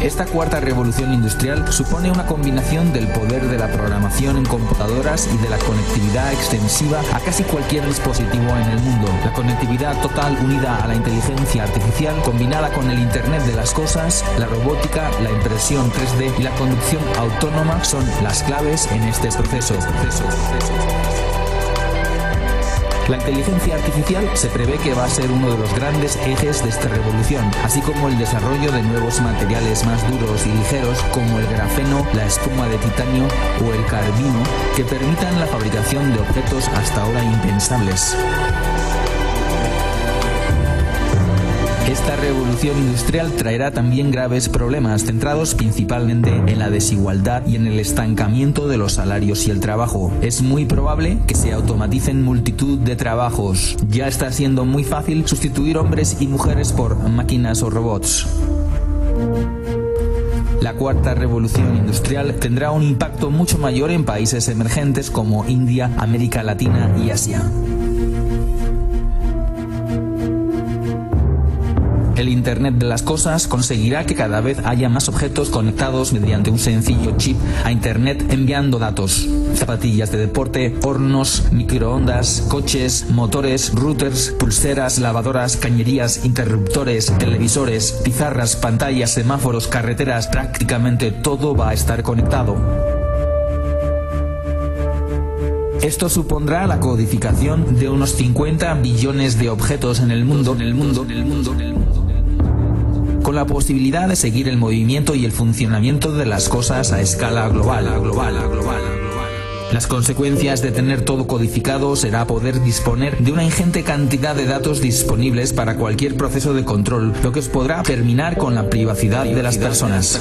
Esta cuarta revolución industrial supone una combinación del poder de la programación en computadoras y de la conectividad extensiva a casi cualquier dispositivo en el mundo. La conectividad total unida a la inteligencia artificial combinada con el Internet de las Cosas, la robótica, la impresión 3D y la conducción autónoma son las claves en este proceso. La inteligencia artificial se prevé que va a ser uno de los grandes ejes de esta revolución, así como el desarrollo de nuevos materiales más duros y ligeros como el grafeno, la espuma de titanio o el carbino, que permitan la fabricación de objetos hasta ahora impensables. Esta revolución industrial traerá también graves problemas centrados principalmente en la desigualdad y en el estancamiento de los salarios y el trabajo. Es muy probable que se automaticen multitud de trabajos. Ya está siendo muy fácil sustituir hombres y mujeres por máquinas o robots. La cuarta revolución industrial tendrá un impacto mucho mayor en países emergentes como India, América Latina y Asia. El Internet de las Cosas conseguirá que cada vez haya más objetos conectados mediante un sencillo chip a Internet enviando datos. Zapatillas de deporte, hornos, microondas, coches, motores, routers, pulseras, lavadoras, cañerías, interruptores, televisores, pizarras, pantallas, semáforos, carreteras, prácticamente todo va a estar conectado. Esto supondrá la codificación de unos 50 billones de objetos en el mundo, en el mundo, en el mundo, en el mundo con la posibilidad de seguir el movimiento y el funcionamiento de las cosas a escala global, global, global. Las consecuencias de tener todo codificado será poder disponer de una ingente cantidad de datos disponibles para cualquier proceso de control, lo que os podrá terminar con la privacidad de las personas.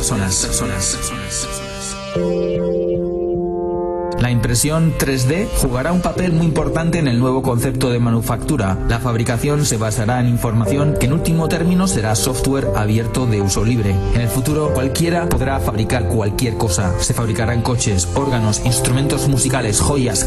La impresión 3D jugará un papel muy importante en el nuevo concepto de manufactura. La fabricación se basará en información que en último término será software abierto de uso libre. En el futuro cualquiera podrá fabricar cualquier cosa. Se fabricarán coches, órganos, instrumentos musicales, joyas,